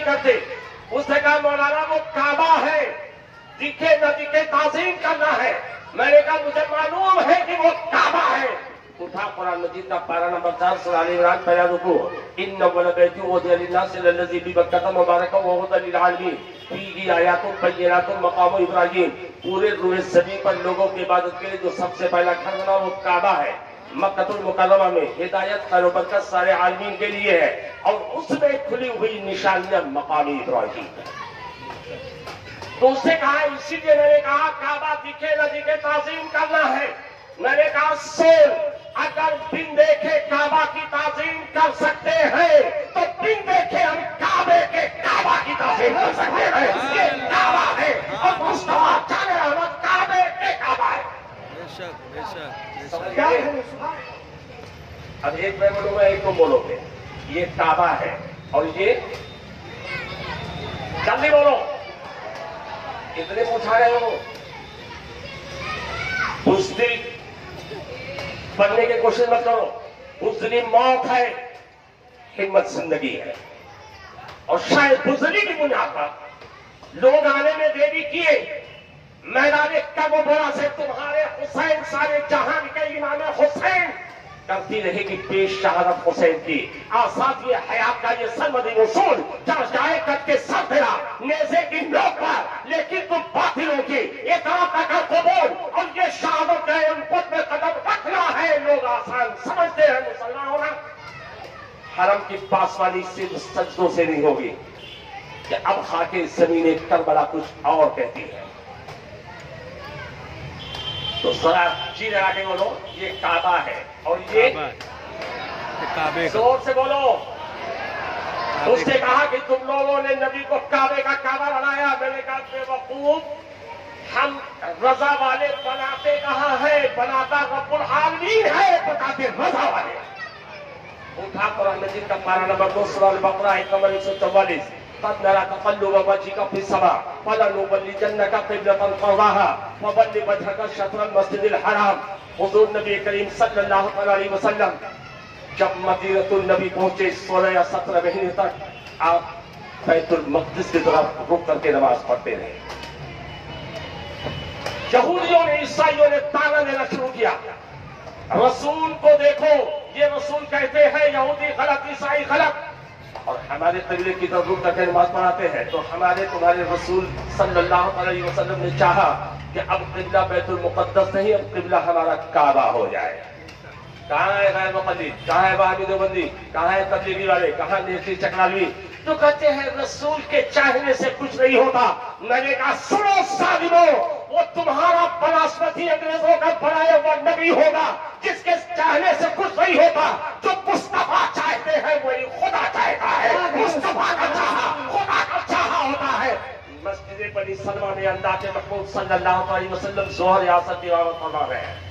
نہیں کرتے اس نے کہا، مولانا، وہ کعبہ ہے دکھے نہ دکھے تعظیم کرنا ہے۔ میں نے کہا، مجھے معلوم ہے کہ وہ کعبہ ہے۔ اٹھا، قرآن مجید کا پارا نمبر چار سلال عمران، پہلا رکو ان نول بیتی وہ دی اللہ صلی اللہ علیہ وسلم بکتا مبارکہ وہود علی العالمین فیہی آیات بینات مقام ابراہیم۔ پورے روح زمین پر لوگوں کی عبادت کے لیے جو سب سے پہلا گھر بنا، وہ کعبہ ہے۔ مکت المقدمہ میں ہدایت کا برکت سارے عالمین کے لیے ہے اور اس میں کھلی ہوئی نشانیاں مقامی ابراہیم ہے تو اس نے کہا، اسی لیے میں نے کہا، کعبہ دکھے نہ دکھے تعظیم کرنا ہے۔ میں نے کہا سول کعبہ ہے۔ اور یہ جلدی بولو۔ اتنے پوچھا رہے ہو بزدل بننے کی کوشش مت کرو۔ بزدلی موت ہے، ہمت زندگی ہے۔ اور شاید بزدلی کی بنیاد پر۔ لوگ آنے میں دیری کیے۔ میدان کب بڑا سے تمہارے حسین سارے جہان کے امام حسین۔ کرتی رہے گی پیش شہادت حسین کی۔ آساد یہ حیات کا یہ سرمدی رسول جہاں جائے کر کے سر پھرا نیزے کی نوک پر، لیکن تم باطلوں کی یہ طرح تک قبول۔ اور یہ شہادت ہے ان خود میں قدم رکھنا ہے۔ لوگ آسان سمجھتے ہیں مسلمان ہونا حرم کی پاسوانی صرف سجدوں سے نہیں ہوگی، کہ اب خاک زمین کربلا کچھ اور کہتی ہے۔ تو ذرا جی لگا کے بولو یہ کعبہ ہے۔ اور یہ زور سے بولو۔ اس نے کہا کہ تم لوگوں نے نبی کو کعبے کا کعبہ بنایا۔ میں نے کہا بے وقوف ہم رضا والے بناتے کہاں ہے بناتا رب العالمین ہے بتاتے رضا والے۔ اٹھا قرآن مجید کا پارا نمبر دو سوال البقرہ ایک نمبر ایک سو چوالیس۔ قد نرى تقلب وجهك في السماء فلنولينك قبلة ترضاها فول وجهك شطر المسجد الحرام۔ حضور نبی کریم صلی اللہ علیہ وسلم، جب مدینت النبی پہنچے سولہ یا سترہ مہینے تک، آپ بیت المقدس کی طرف رک کر کے نماز پڑھتے رہے۔ یہودیوں نے، عیسائیوں نے تانا دینا شروع کیا۔ رسول کو دیکھو، یہ رسول کہتے ہیں، یہودی غلط، عیسائی غلط۔ اور ہمارے قبلے کی طرف رک کر کے نماز پڑھاتے ہیں، تو ہمارے تمہارے رسول صلی اللہ علیہ وسلم نے چاہا کہ اب قبلہ بیت المقدس نہیں، اب قبلہ ہمارا کعبہ ہو جائے۔ کہاں ہے غیر مقدس کہاں ہے وہابی دیوبندی کہاں ہے تبلیغی والے؟ کہاں نیسی چکنالوی تو کہتے ہیں رسول کے چاہنے سے کچھ نہیں ہوتا۔ میں نے کہا، سنو سالمو، وہ تمہارا بناسپتی انگریزوں کا بنایا ہوا نبی ہوگا، جس کے چاہنے سے کچھ نہیں ہوتا۔ جو مصطفیٰ چاہتے ہیں، وہی خدا چاہتا ہے۔ مصطفیٰ کا چاہا، خدا کا چاہا ہوتا ہے۔ مسجد بنی سلمہ میں اللہ کے محبوب صلی اللہ علیہ وسلم زہر ریاست امامت فرما رہے ہیں۔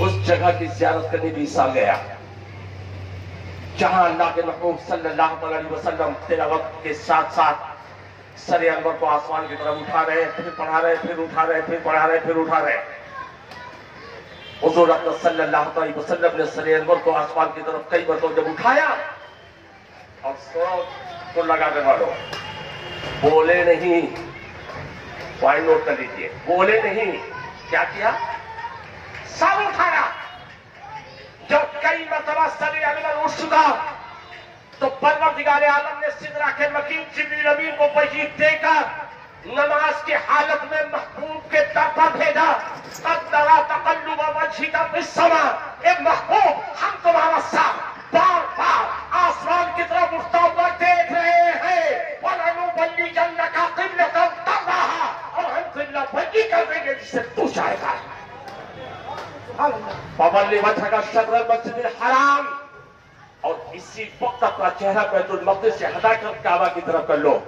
اس جگہ کی زیارت کرنے بھی سال گیا۔ جہاں اللہ کے محبوب صلی اللہ علیہ وسلم تلاوت کے ساتھ ساتھ سر انور کو آسمان کی طرف اٹھا رہے، پھر پڑھا رہے، پھر اٹھا رہے، پھر پڑھا رہے، پھر اٹھا رہے۔ حضور اکرم صلی اللہ علیہ وسلم نے سر انور کو آسمان کی طرف کئی مرتبہ جب اٹھایا اور سو کو لگا کے مارو۔ بولے نہیں۔ پوائنٹ نوٹ کر لیجیے بولے نہیں۔ کیا کیا؟ سب اٹھایا۔ کئی مرتبہ سر انور اٹھ چکا تو پروردگار عالم نے سدرا کے مکین جبریل امین کو وحی دے کر نماز کی حالت میں محبوب کے در پر بھیجا قد نرا تقلب وجهك في السماء اے محبوب ہم تمہارا ساتھ بار بار آسمان کی طرف اٹھتا ہوا دیکھ رہے ہیں وَلَنُبَلِّجَنَّكَ قِبْلَةً تَرْضَاهَا اور ہم قبلہ بندی کر دیں گے جس سے تو چاہے گا پابلی وجہ کا شطر مسجد الحرام اور اسی وقت اپنا چہرہ بیت المقدس سے ہٹا کر کعبہ کی طرف کر لو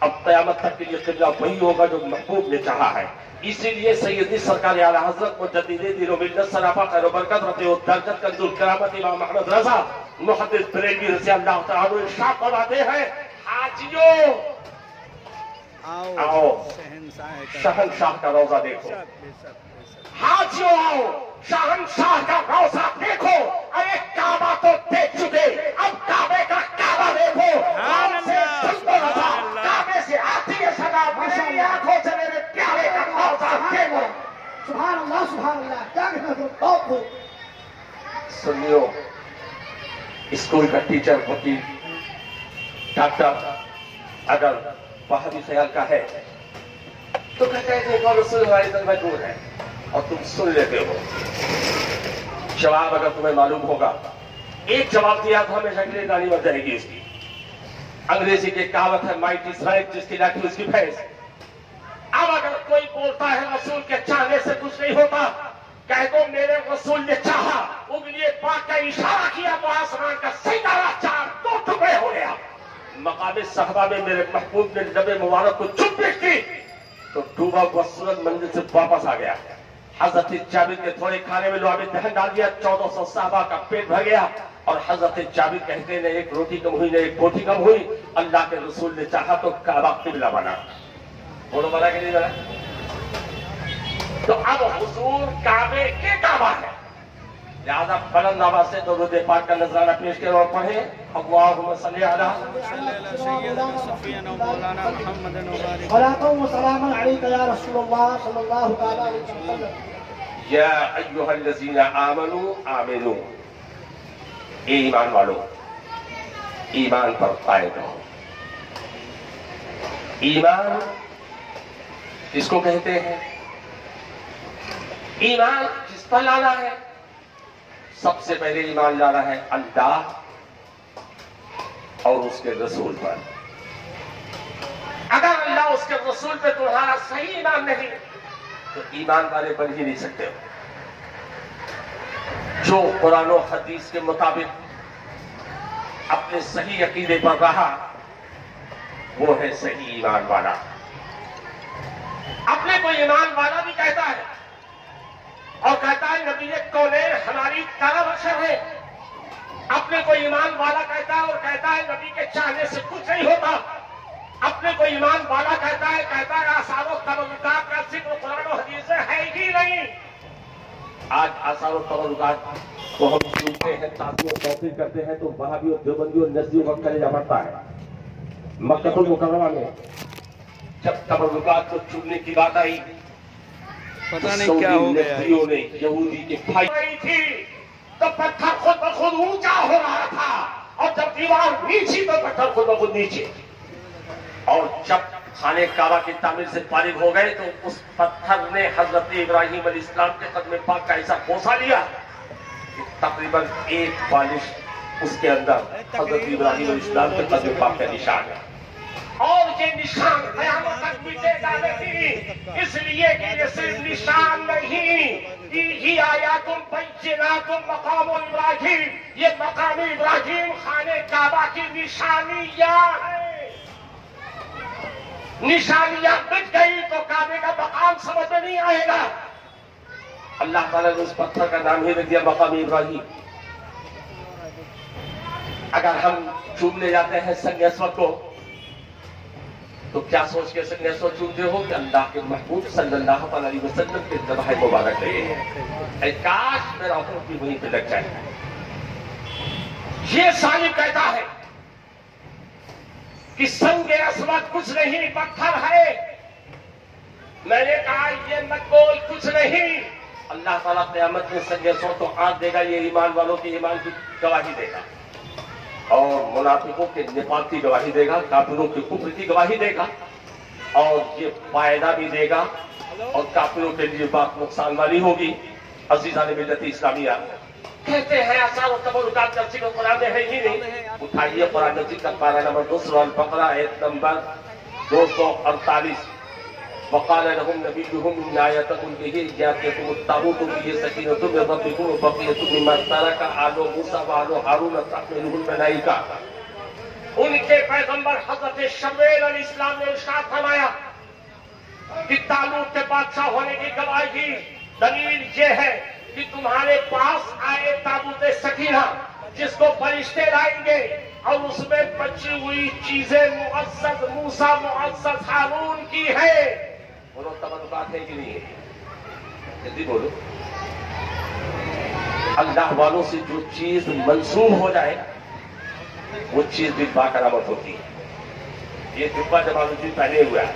اب قیامت تک کے لیے قبلہ وہی ہوگا جو محبوب نے چاہا ہے اسی لیے سیدی سرکار اعلی حضرت مجدد دین و ملت سرافہ خیر و برکت رفع و درجت کنز الکرامت امام محمد رضا محدث بریلوی رضی اللہ تعالیٰ عنہ ارشاد فرماتے ہیں حاجیوں آؤ آؤ شہنشاہ کا کا روزہ دیکھو حاجیوں آؤ شاہنشاہ کا روزہ دیکھو ارے کعبہ تو دیکھ چکے اب کعبے کا کعبہ دیکھو۔ آم سے سنگو رضا کعبے سے آتی ہے صدا میری آنکھوں سے میرے پیارے کا روزہ دیکھو۔ سبحان اللہ سبحان اللہ کیا کہنا تو بہت ہو سنیو اسکول کا ٹیچر ہوتی ڈاکٹر اگر باہری خیال کا ہے تو کہتے ہیں کہ ایک اور رسول ہماری علیہ میں دور ہے؟ اور تم سن لیتے ہو۔ جواب اگر تمہیں معلوم ہوگا، ایک جواب دیا تھا ہمیشہ کے لیے تعلیم جائے گی اس کی۔ انگریزی کی کہاوت ہے مائٹی از جس کی لاٹھی اس کی بھینس. اب اگر کوئی بولتا ہے رسول کے چاہنے سے کچھ نہیں ہوتا، کہہ دو میرے رسول نے چاہا انگلی پاک کا اشارہ کیا، تو آسمان کا سیدارہ چار دو ٹکڑے ہو گیا۔ مقام صحبہ میں میرے محبوب نے لب مبارک کو چپ کی، تو ڈوبا ہوا سورج مندر سے واپس آ گیا۔ ہے حضرت جابر نے تھوڑے کھانے میں لوہا دہن ڈال دیا، چودہ سو صحابہ کا پیٹ بھر گیا اور حضرت جابر کہتے نے ایک روٹی کم ہوئی، نہ ایک بوٹی کم ہوئی، اللہ کے رسول نے چاہا تو کعبہ قبلہ بنا۔ بولو بنا کے نہیں بنا۔ تو اب حضور کعبے کے کعبہ ہے لہذا بلند آواز سے درود پاک کا نظرانہ پیش کرو اور پڑھیں۔ اللہم صلی علی سیدنا مولانا محمد و علیک یا رسول اللہ صلی اللہ علیہ وسلم. یا ایھا الذین آمنو آمنو. اے ایمان والو ایمان پر قائم رہو۔ ایمان کس کو کہتے ہیں؟ ایمان کس پر لانا ہے۔ سب سے پہلے ایمان لانا ہے اللہ اور اس کے رسول پر۔ اگر اللہ اس کے رسول پہ تمہارا صحیح ایمان نہیں، تو ایمان والے بن ہی نہیں سکتے۔ ہو جو قرآن و حدیث کے مطابق اپنے صحیح عقیدے پر رہا، وہ ہے صحیح ایمان والا۔ اپنے کو ایمان والا بھی کہتا ہے۔ اور کہتا ہے، نبی کولین ہماری طرف اثر ہے. اپنے کو ایمان والا کہتا ہے اور کہتا ہے، نبی کے چاہنے سے کچھ نہیں ہوتا. اپنے کو ایمان والا کہتا ہے کہتا ہے، آثار و ترکات کا ذکر قرآن و حدیث ہے ہی نہیں. آج آثار و ترکات کو ہم سنتے ہیں تعبیر و توقع کرتے ہیں تو وہاں بھی اور دیوبندی اور نزدی وقت کرے جا پڑتا ہے۔ مکتب المکرمہ میں جب تبرکات کو چننے کی بات آئی پتہ نہیں کیا ہو گیا ہے۔ یہودی کے بھائی تھی تو پتھر خود بخود اونچا ہو رہا تھا اور جب دیوار نیچی تو پتھر خود بخود نیچے۔ اور جب خانے کعبہ کی تعمیر سے پارغ ہو گئے تو اس پتھر نے حضرت ابراہیم علیہ السلام کے قدم پاک کا ایسا پھونسا لیا کہ تقریباً ایک بالش اس کے اندر حضرت ابراہیم علیہ السلام کے قدم پاک کا نشان ہے۔ اور یہ نشان قیامت تک مٹے گا نہیں۔ اس لیے کہ یہ صرف نشان نہیں۔ آیا تم بیناتم مقام ابراہیم۔ یہ مقام ابراہیم خانے کعبہ کی نشانی نشانیاں بچ گئی تو کعبے کا مقام سمجھ میں نہیں آئے گا۔ اللہ تعالیٰ نے اس پتھر کا نام ہی رکھ دیا، مقام ابراہیم۔ اگر ہم چوب لے جاتے ہیں سنگ اسمت کو تو کیا سوچ کے سوچ چونتے ہو کہ اللہ کے محبوب صلی اللہ علیہ وسلم کے ذبح مبارک رہے ہیں؟ کاش میرا حکم کی وہیں پر لگ جائے۔ یہ سالم کہتا ہے کہ سنگ اسمت کچھ نہیں، پتھر ہے۔ میں نے کہا، یہ مت بول کچھ نہیں۔ اللہ تعالیٰ قیامت میں سنگ سو تو آنکھ دے گا، یہ ایمان والوں کے ایمان کی گواہی دے گا۔ اور منافقوں کے نفاق کی گواہی دے گا، کافروں کے کفر کی گواہی دے گا، اور یہ فائدہ بھی دے گا، اور کافروں کے لیے بات نقصان والی ہوگی۔ عزیزان ملت اسلامیہ، کہتے ہیں آسان و تبر اکات کو قرآن ہے ہی نہیں۔ اٹھائیے قرآن نفسی کا پارہ نمبر دو سوال ایت ایک نمبر دو سو اڑتالیس۔ وقال لهم نبيهم لا يتقن به جاتكم الطاغوت به سكينة من ربكم وبقية مما ترك آل موسى وآل هارون تحمله الملائكة. ان کے پیغمبر حضرت شمیل علیہ السلام نے ارشاد فرمایا کہ تعلق کے بادشاہ ہونے کی گواہی کی دلیل یہ ہے کہ تمہارے پاس آئے تابوت سکینہ جس کو فرشتے لائیں گے اور اس میں بچی ہوئی چیزیں معزز موسیٰ معزز حارون کی ہیں۔ مرتبہ تو بات ہے کہ نہیں ہے جلدی بولو اللہ والوں سے جو چیز منسوخ ہو جائے، وہ چیز بھی با کرامت ہوتی ہے۔ یہ جبا جمال جی پہنے ہوا ہے۔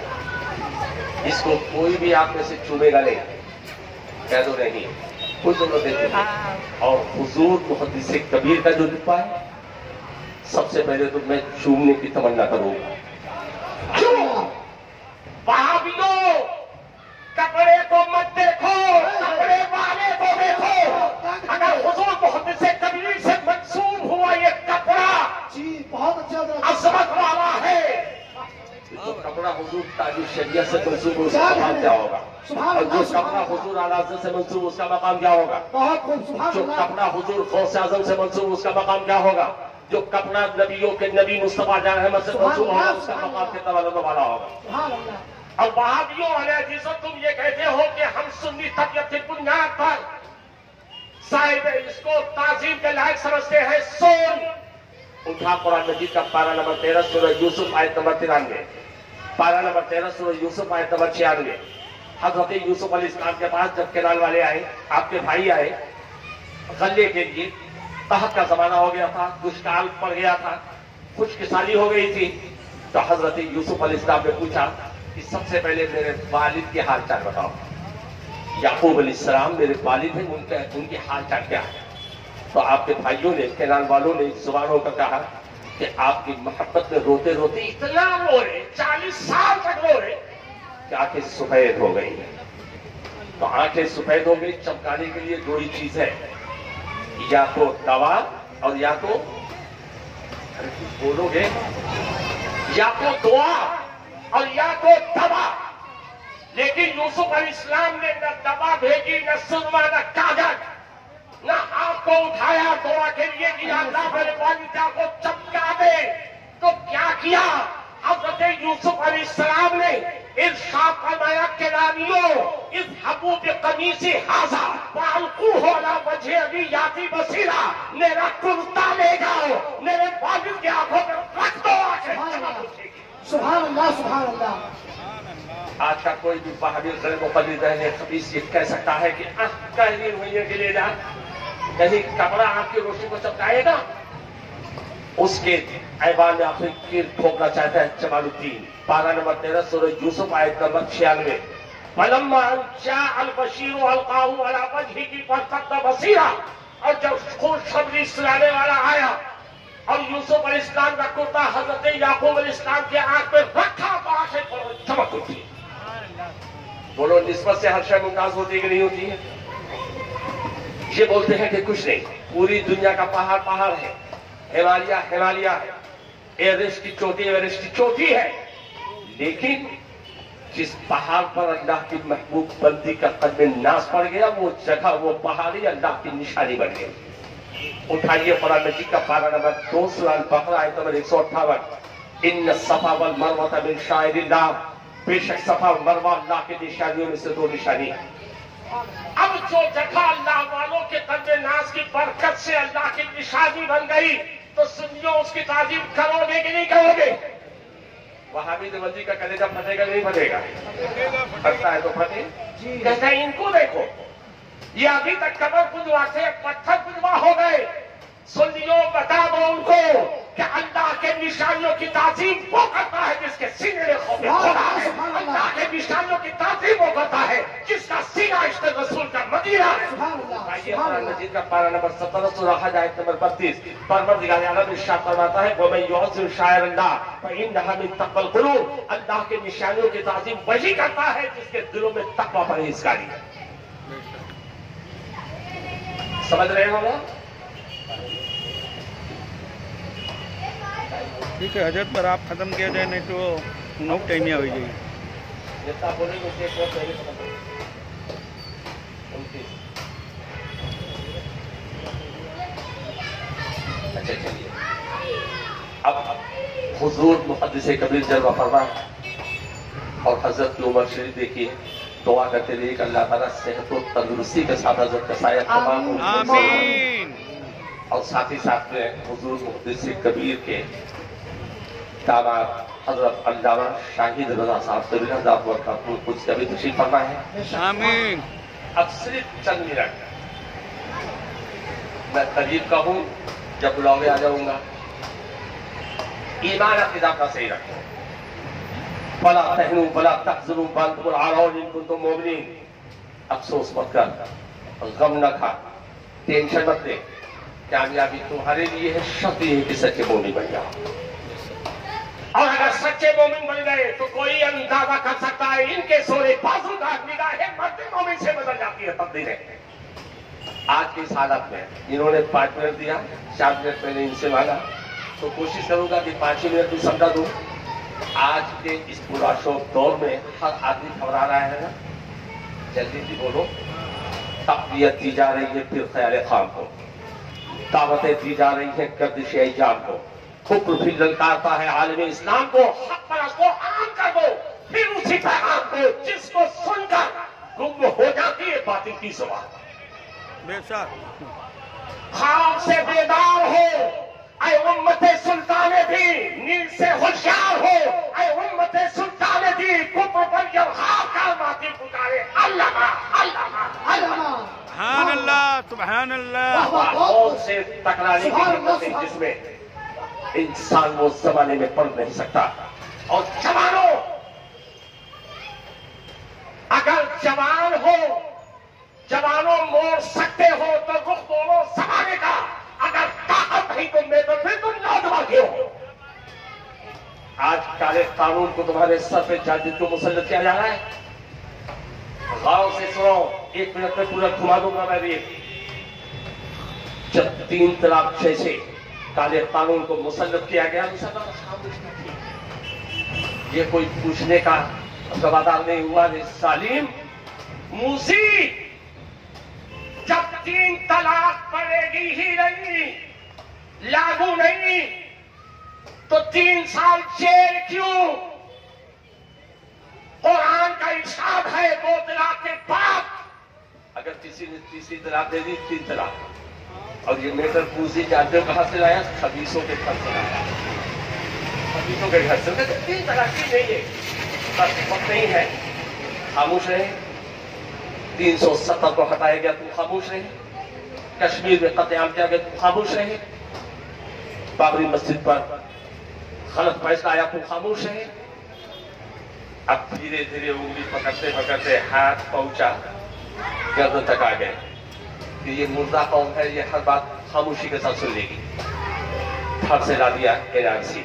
اس کو کوئی بھی آپ میں سے چوبے گا نہیں۔ کہہ دو نہیں۔ خود دیتے ہیں اور حضور محدث کبیر کا جو لپا ہے سب سے پہلے تو میں چومنے کی تمنا کروں گا۔ کپڑے کو مت دیکھو کپڑے والے کو دیکھو۔ اگر حضور محدث کبیر سے منسوب ہوا یہ کپڑا جی بہت اچھا عظمت والا ہے۔ جو کپڑا حضور تاج شریعت سے منسوب اس کا مقام کیا ہوگا؟ اور جو کپڑا حضور اعلیٰ سے منسوب اس کا مقام کیا ہوگا؟ بہت خوب سبحان جو اللہ۔ کپڑا حضور غوث اعظم سے منسوب اس کا مقام کیا ہوگا؟ جو کپڑا نبیوں کے نبی مصطفیٰ جان احمد سے منسوب ہوگا اس کا مقام کتنا والا ہوگا؟ سبحان اللہ۔ اور وہابیوں والے تم یہ کہتے ہو کہ ہم سنی طبیعت کی بنیاد پر صاحب اس کو تعظیم کے لائق سمجھتے ہیں۔ سون، اٹھا قرآن مجید کا پارا نمبر تیرہ، سورہ یوسف، آیت نمبر ترانوے۔ پارا نمبر تیرہ، سورہ یوسف، آیت نمبر چھیانوے۔ حضرت یوسف علیہ السلام کے پاس جب کنال والے آئے، آپ کے بھائی آئے، غلے کے لیے تحت کا زمانہ ہو گیا تھا، دشکال پڑ گیا تھا خوش کسانی ہو گئی تھی۔ تو حضرت یوسف علیہ السلام نے پوچھا کہ سب سے پہلے میرے والد کے حال چال بتاؤ۔ یعقوب علیہ السلام میرے والد ہیں، ان کے ان کے حال چال کیا ہے؟ تو آپ کے بھائیوں نے کینال والوں نے، زبانوں کا کہا کہ آپ کی محبت میں روتے روتے اتنا رو رہے، چالیس سال تک رو رہے کہ آنکھیں سفید ہو گئی۔ ہیں تو آنکھیں سفید ہو گئی، چمکانے کے لیے دو ہی چیز ہے، یا تو دوا اور یا تو بولو گے، یا تو دعا۔ اور یا تو دوا۔ لیکن یوسف علیہ السلام نے نہ دوا بھیجی، نہ سنوا نہ کاغذ۔ نہ آپ کو اٹھایا دعا کے لیے کہ اللہ میرے والدہ کو چمکا دے۔ تو کیا کیا؟ حضرت یوسف علیہ السلام نے ارشاد فرمایا کہ رانیوں اس حبوب قمیصی حاضا بالکو ہونا مجھے ابھی یاتی بصیرہ، میرا کرتا لے جاؤ، میرے والد کی آنکھوں میں رکھ دو آنکھیں سبحان اللہ سبحان اللہ۔ آج کا کوئی بھی بہادر غیر مقلد رہنے خبیص یہ کہہ سکتا ہے کہ آہ کہیں ہوئیے کے لیے جا۔ کہیں کپڑا آپ کی روشنی کو چمکائے گا۔ اس کے ایوان میں آخر کیر ٹھوکنا چاہتا ہے جمال الدین۔ پارا نمبر تیرہ سورہ یوسف آیت نمبر چھیانوے۔ فلما ان جاء البشیر القاہ علی وجہ کی پرتقد بصیرہ اور جب خوش خبری سلانے والا آیا اور یوسف علیہ السلام کا کرتا حضرت یعقوب علیہ السلام کے آنکھ پہ رکھا تو آنکھیں چمک اٹھی۔ بولو، نسبت سے ہر شے ممتاز ہوتی کہ نہیں ہوتی ہے؟ یہ بولتے ہیں کہ کچھ نہیں، پوری دنیا کا پہاڑ پہاڑ ہے، ہمالیہ ہمالیہ ہے۔ ایوریسٹ کی چوٹی ایوریسٹ کی چوٹی ہے۔ لیکن جس پہاڑ پر اللہ کی محبوب بندی کا قدم ناس پڑ گیا، وہ جگہ، وہ پہاڑی اللہ کی نشانی بن گئی۔ اٹھائیے قرآن مجید کا پارا نمبر دو سلال بقرہ آیت نمبر ایک سو اٹھاون۔ ان صفا والمروہ من شاعر اللہ۔ بے شک صفا اور مروہ اللہ کی نشانیوں میں سے دو نشانی ہے اب جو جگہ اللہ والوں کے قدم ناز کی برکت سے اللہ کی نشانی بن گئی تو سنیوں اس کی تعظیم کرو گے کہ نہیں کرو گے؟ وہاں بھی دیوبندی کا کلیجہ پھٹے گا نہیں پھٹے گا؟ پھٹتا ہے تو پھٹے۔ کہتے ہیں ان کو دیکھو۔ یہ ابھی تک قبر پجوا سے پتھر پجوا ہو گئے۔ سنیوں بتا دو ان کو کہ اللہ کے نشانیوں کی تعظیم وہ کرتا ہے جس کے سینے میں خوف خدا ہے۔ اللہ۔ کے نشانیوں کی تعظیم وہ کرتا ہے جس کا سینہ عشق رسول کا مدینہ ہے۔ سبحان اللہ آئیے سبحان قرآن اللہ مجید کا پارہ نمبر سترہ سورہ حج آیت نمبر بتیس۔ پروردگار عالم ارشاد فرماتا ہے وَمَن يُعَظِّمْ شَعَائِرَ اللَّهِ فَإِنَّهَا مِن تَقْوَى الْقُلُوبِ اللہ کے نشانیوں کی تعظیم وہی کرتا ہے جس کے دلوں میں تقوی پرہیزگاری ہے سمجھ رہے ہو نا ٹھیک ہے حضرت پر آپ ختم کیا جائے نہیں تو نو ٹائم ہی ہوئی جائے جتنا بولیں گے اسے اور پہلے ختم۔ اچھا چلیے۔ اب حضور محدث کبیر جلوہ فرما اور حضرت کی عمر شریف دیکھیے۔ دعا کرتے رہیے کہ اللہ تعالیٰ صحت و تندرستی کے ساتھ حضرت کا سایہ تمام آمین۔ آمین۔ اور ساتھ ہی ساتھ میں حضور محدث کبیر کے داماد حضرت علامہ شاہد رضا صاحب سے بھی حضرت برکات کچھ کبھی تشریف فرما ہے آمین۔ اب صرف چند منٹ۔ میں قریب کا ہوں جب بلاؤ آ جاؤں گا۔ ایمان عقیدہ کا صحیح رکھو۔ بلا تہنو بلا تخزنو بانتم العالون ان کنتم مومنین افسوس مت کر غم نہ کھا. ٹینشن مت لے. کامیابی تمہارے لیے ہے، شرط یہ کہ سچے مومن بن جاؤ. اور اگر سچے مومن بن گئے تو کوئی اندازہ کر سکتا ہے، ان کے سورے بازو کا نگاہ مرد مومن سے بدل جاتی ہے تبدیلیں آج کی اس حالت میں انہوں نے پانچ منٹ دیا، چار منٹ میں نے ان سے مانگا. تو کوشش کروں گا کہ پانچ ہی منٹ بھی سمجھا دوں. آج کے اس پورا شوق دور میں ہر آدمی گھبرا رہا ہے جلدی جی بولو۔ تقویت دی جا رہی ہے پھر خیال خام کو۔ دعوتیں دی جا رہی ہیں گردش ایجام کو۔ حکم پھر للکارتا ہے عالم اسلام کو۔ حق پر اس کو عام کر دو۔ پھر اسی پیغام کو جس کو سن کر گم ہو جاتی ہے باطل کی سوا بے شک۔ خواب سے بیدار ہو۔ اے امت سلطان بھی نیند سے ہوشیار ہو۔ اے امت سلطان بھی کفر پر جب خواب کا ماتی پکارے۔ اللہ اللہ علما سبحان اللہ سبحان اللہ اور سے ٹکرانے کی ہمت ہے جس میں انسان وہ زمانے میں پڑھ نہیں سکتا۔ اور جوانوں اگر جوان ہو جوانوں موڑ سکتے ہو تو رخ دونوں زمانے کا طاقت نہیں تم میں تو پھر تم نوجوان کے ہو آج کالے قانون کو تمہارے سر پہ جاجد کو مسلط کیا جا رہا ہے؟ غور سے سنو، ایک منٹ میں پورا گھما دوں گا میں بھی۔ جب تین طلاق چھ سے کالے قانون کو مسلط کیا گیا یہ کوئی پوچھنے کا روادار نہیں ہوا نہیں سالیم موسی۔ جب تین طلاق پڑے گی ہی نہیں لاگو نہیں تو تین سال جیل کیوں قرآن کا ارشاد ہے دو طلاق کے بعد اگر کسی نے تیسری طلاق دے دی تین طلاق اور یہ میٹر پوزی جانتے ہو کہاں سے لایا خبیصوں کے گھر سے لایا خبیصوں کے گھر سے کہتے تین طلاق کی نہیں ہے بس وقت نہیں ہے خاموش رہے تین سو ستر کو ہٹایا گیا تم خاموش رہے. کشمیر میں قتل عام کیا گیا تم خاموش رہے. بابری مسجد پر غلط فیصلہ آیا تم خاموش رہے اب دھیرے دھیرے انگلی پکڑتے پکڑتے ہاتھ پہنچا، گردن تک آ گئے۔ کہ یہ مردہ قوم ہے، یہ ہر بات خاموشی کے ساتھ سن لے گی۔ پھر سے لا دیا این آر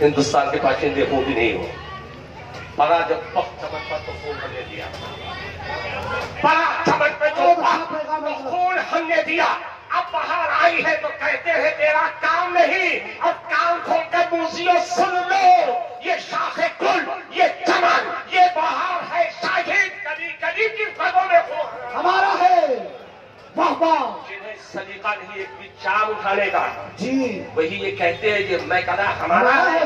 ہندوستان کے باشندے وہ بھی نہیں ہو۔ پڑا جب پخ چمن پر تو خون ہم نے دیا۔ پڑا چمن پہ جو پخ تو خون ہم نے دیا۔ باہر آئی ہے تو کہتے ہیں تیرا کام نہیں اب کام کھول کر موسیو سن لو۔ یہ شاخ گل یہ چمن یہ بہار ہے شاہد کبھی کبھی کی قدموں میں خون۔ ہمارا ہے واہ واہ جنہیں سلیقہ نہیں ایک بھی چام اٹھانے کا جی۔ وہی یہ کہتے ہیں کہ میں کہا ہمارا ہے۔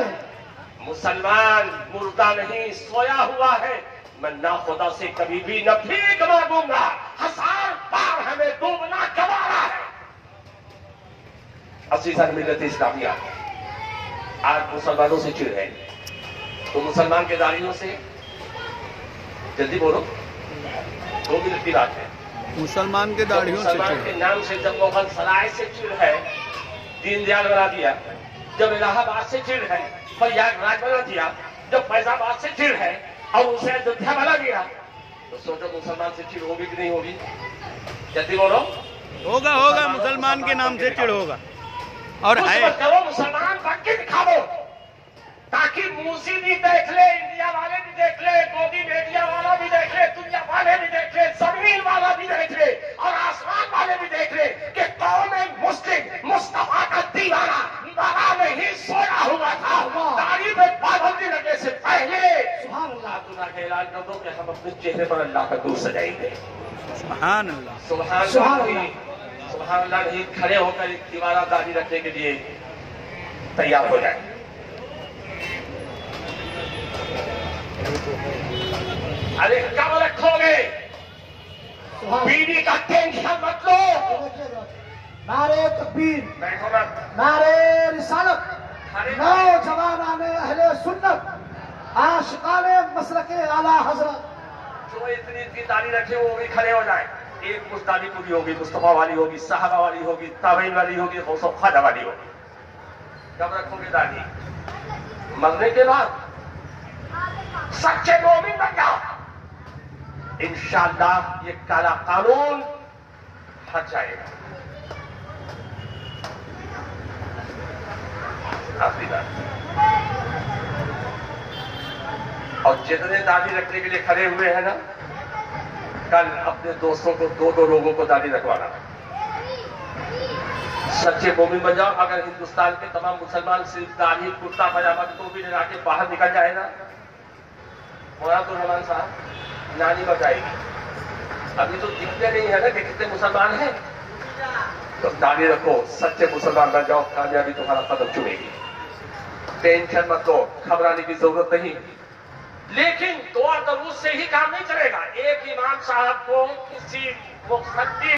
مسلمان مردہ نہیں سویا ہوا ہے۔ میں نہ خدا سے کبھی بھی نہ بھیک مانگوں گا۔ ہزار بار ہمیں ڈوبنا گوارا ہے اسی سر ملت اسلامیہ آج مسلمانوں سے چڑ ہے تو مسلمان کے داریوں سے جلدی بولو دو منٹ کی بات ہے مسلمان کے داڑھیوں سے مسلمان کے نام سے جب مغل سرائے سے چڑ ہے دین دیال بنا دیا جب الہ آباد سے چڑ ہے پریاگ راج بنا دیا جب فیض آباد سے چڑ ہے اور اسے ایودھیا بنا دیا تو سوچو مسلمان سے چڑ ہوگی کہ نہیں ہوگی جلدی بولو ہوگا ہوگا مسلمان کے نام سے چڑ ہوگا اور ہے کرو مسلمان بن کے دکھا دو تاکہ موسی بھی دیکھ لے انڈیا والے بھی دیکھ لے مودی میڈیا والا بھی دیکھ لے دنیا والے بھی دیکھ لے زمین والا بھی دیکھ لے اور آسمان والے بھی دیکھ لے کہ قوم مسلم مصطفیٰ کا دیوانہ مرا نہیں سویا ہوا تھا۔ داڑھی میں پابندی لگنے سے پہلے۔ سبحان اللہ اللہ کا اعلان کر دو کہ ہم اپنے چہرے پر اللہ کا دور سجائیں گے۔ سبحان اللہ۔ سبحان اللہ۔ سبحان اللہ نہیں کھڑے ہو کر ایک دیوارہ داری رکھنے کے لیے تیار ہو جائیں۔ ارے کب رکھو گے۔ بیوی کا ٹینشن مت لو۔ نعرے تکبیر بیٹھو نا نعرے رسالت نوجوانان اہل سنت عاشقان مسلک اعلی حضرت۔ جو اتنی اتنی داری رکھے وہ بھی کھڑے ہو جائیں۔ ایک مستانی پوری ہوگی، مصطفیٰ والی ہوگی، صحابہ والی ہوگی، تابعین والی ہوگی، غوث و خواجہ والی ہوگی۔ کب رکھو گے دادی مرنے کے بعد۔ سچے مومن بن جاؤ۔ انشاءاللہ یہ کالا قانون ہٹ جائے گا۔ آخری بات۔ اور جتنے داڑھی رکھنے کے لیے کھڑے ہوئے ہیں نا کل اپنے دوستوں کو دو دو لوگوں کو داری رکھوانا۔ سچے مومن بن جاؤ، اگر ہندوستان کے تمام مسلمان صرف داری کرتا، پاجامہ ٹوپی لگا کے باہر نکل جائے گا مولا تو الرحمان صاحب، نانی بتائے گی۔ ابھی تو دکھتے نہیں ہے نا کہ کتنے مسلمان ہیں۔ تو داری رکھو، سچے مسلمان بن جاؤ، کامیابی تمہارا قدم چومے گی۔ ٹینشن مت لو، گھبرانے کی ضرورت نہیں۔ لیکن دعا درود سے ہی کام نہیں چلے گا۔ ایک امام صاحب کو کسی مقصدی